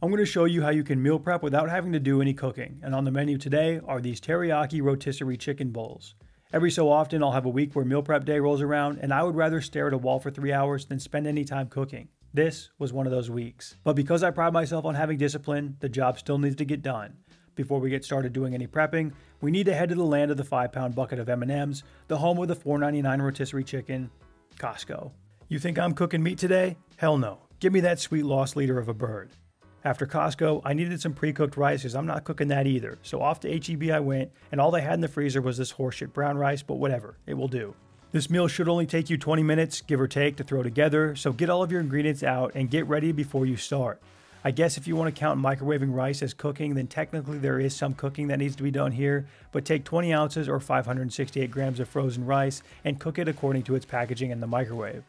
I'm going to show you how you can meal prep without having to do any cooking, and on the menu today are these teriyaki rotisserie chicken bowls. Every so often, I'll have a week where meal prep day rolls around, and I would rather stare at a wall for three hours than spend any time cooking. This was one of those weeks. But because I pride myself on having discipline, the job still needs to get done. Before we get started doing any prepping, we need to head to the land of the 5-pound bucket of M&Ms, the home of the $4.99 rotisserie chicken, Costco. You think I'm cooking meat today? Hell no. Give me that sweet lost leader of a bird. After Costco, I needed some pre-cooked rice because I'm not cooking that either. So off to HEB I went, and all they had in the freezer was this horseshit brown rice, but whatever, it will do. This meal should only take you 20 minutes, give or take, to throw together, so get all of your ingredients out and get ready before you start. I guess if you want to count microwaving rice as cooking, then technically there is some cooking that needs to be done here, but take 20 ounces or 568 grams of frozen rice and cook it according to its packaging in the microwave.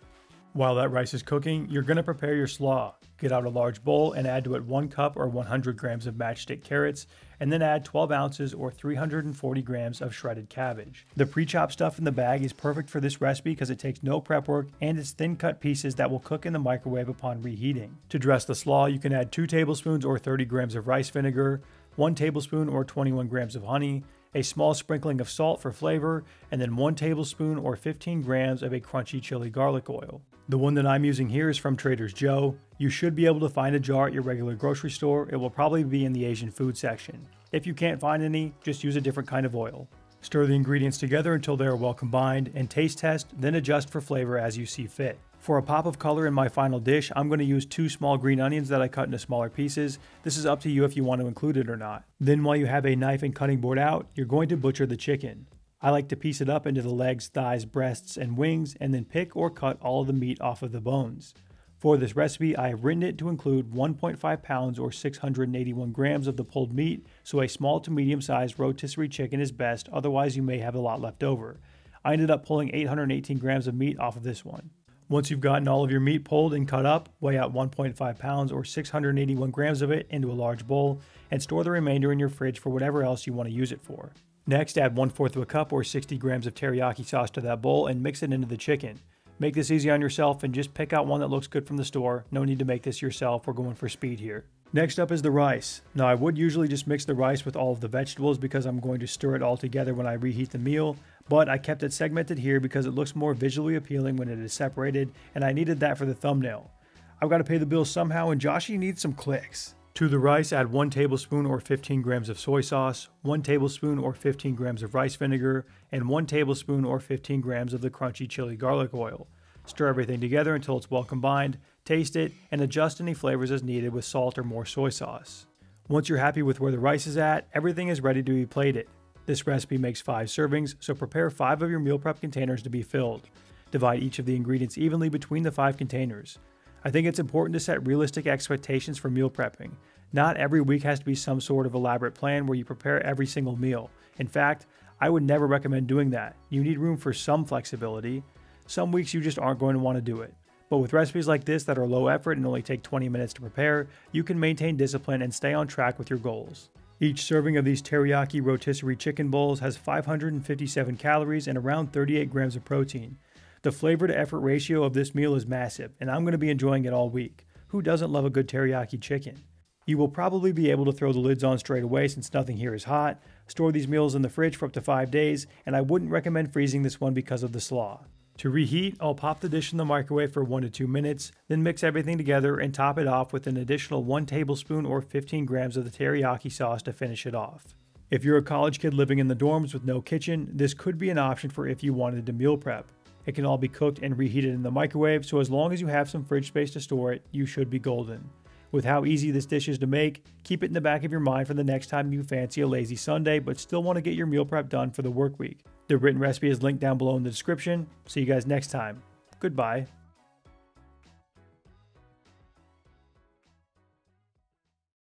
While that rice is cooking, you're going to prepare your slaw. Get out a large bowl and add to it 1 cup or 100 grams of matchstick carrots, and then add 12 ounces or 340 grams of shredded cabbage. The pre-chopped stuff in the bag is perfect for this recipe because it takes no prep work and it's thin cut pieces that will cook in the microwave upon reheating. To dress the slaw, you can add 2 tablespoons or 30 grams of rice vinegar, 1 tablespoon or 21 grams of honey, a small sprinkling of salt for flavor, and then 1 tablespoon or 15 grams of a crunchy chili garlic oil. The one that I'm using here is from Trader Joe. You should be able to find a jar at your regular grocery store. It will probably be in the Asian food section. If you can't find any, just use a different kind of oil. Stir the ingredients together until they are well combined and taste test, then adjust for flavor as you see fit. For a pop of color in my final dish, I'm going to use two small green onions that I cut into smaller pieces. This is up to you if you want to include it or not. Then while you have a knife and cutting board out, you're going to butcher the chicken. I like to piece it up into the legs, thighs, breasts, and wings, and then pick or cut all the meat off of the bones. For this recipe, I have written it to include 1.5 pounds or 681 grams of the pulled meat, so a small to medium sized rotisserie chicken is best, otherwise, you may have a lot left over. I ended up pulling 818 grams of meat off of this one. Once you've gotten all of your meat pulled and cut up, weigh out 1.5 pounds or 681 grams of it into a large bowl and store the remainder in your fridge for whatever else you want to use it for. Next, add 1 4th of a cup or 60 grams of teriyaki sauce to that bowl and mix it into the chicken. Make this easy on yourself and just pick out one that looks good from the store. No need to make this yourself, we're going for speed here. Next up is the rice. Now I would usually just mix the rice with all of the vegetables because I'm going to stir it all together when I reheat the meal, but I kept it segmented here because it looks more visually appealing when it is separated and I needed that for the thumbnail. I've got to pay the bills somehow and Joshy needs some clicks. To the rice, add 1 tablespoon or 15 grams of soy sauce, 1 tablespoon or 15 grams of rice vinegar, and 1 tablespoon or 15 grams of the crunchy chili garlic oil. Stir everything together until it's well combined, taste it, and adjust any flavors as needed with salt or more soy sauce. Once you're happy with where the rice is at, everything is ready to be plated. This recipe makes 5 servings, so prepare 5 of your meal prep containers to be filled. Divide each of the ingredients evenly between the 5 containers. I think it's important to set realistic expectations for meal prepping. Not every week has to be some sort of elaborate plan where you prepare every single meal. In fact, I would never recommend doing that. You need room for some flexibility. Some weeks you just aren't going to want to do it. But with recipes like this that are low effort and only take 20 minutes to prepare, you can maintain discipline and stay on track with your goals. Each serving of these teriyaki rotisserie chicken bowls has 557 calories and around 38 grams of protein. The flavor to effort ratio of this meal is massive, and I'm going to be enjoying it all week. Who doesn't love a good teriyaki chicken? You will probably be able to throw the lids on straight away since nothing here is hot, store these meals in the fridge for up to 5 days, and I wouldn't recommend freezing this one because of the slaw. To reheat, I'll pop the dish in the microwave for 1 to 2 minutes, then mix everything together and top it off with an additional 1 tablespoon or 15 grams of the teriyaki sauce to finish it off. If you're a college kid living in the dorms with no kitchen, this could be an option for if you wanted to meal prep. It can all be cooked and reheated in the microwave, so as long as you have some fridge space to store it, you should be golden. With how easy this dish is to make, keep it in the back of your mind for the next time you fancy a lazy Sunday but still want to get your meal prep done for the work week. The written recipe is linked down below in the description. See you guys next time. Goodbye.